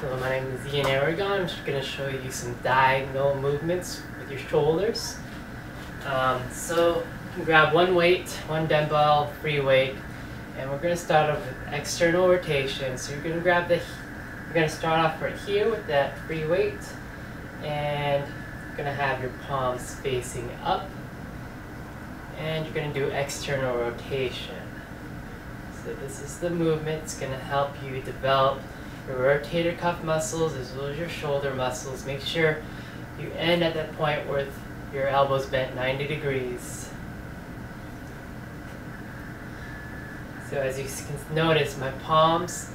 Hello, my name is Ian Aragon. I'm just going to show you some diagonal movements with your shoulders. Um, so you can grab one weight, one dumbbell, free weight, and we're going to start off with external rotation. So you're going to grab the, you're going to start off right here with that free weight, and you're going to have your palms facing up, and you're going to do external rotation. So this is the movement. It's going to help you develop your rotator cuff muscles as well as your shoulder muscles. Make sure you end at that point with your elbows bent 90 degrees. So as you can notice, my palms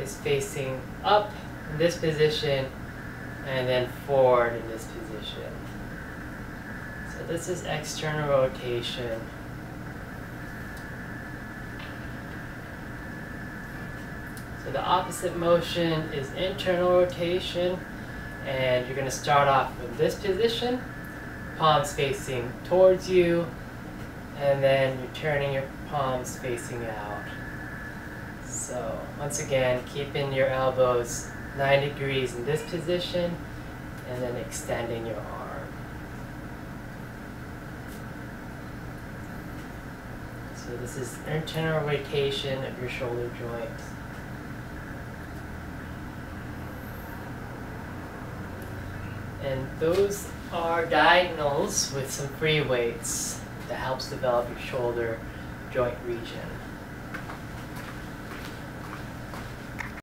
is facing up in this position and then forward in this position. So this is external rotation. So the opposite motion is internal rotation and you're going to start off in this position, palms facing towards you, and then you're turning your palms facing out. So once again, keeping your elbows 9 degrees in this position and then extending your arm. So this is internal rotation of your shoulder joints. And those are diagonals with some free weights that helps develop your shoulder joint region.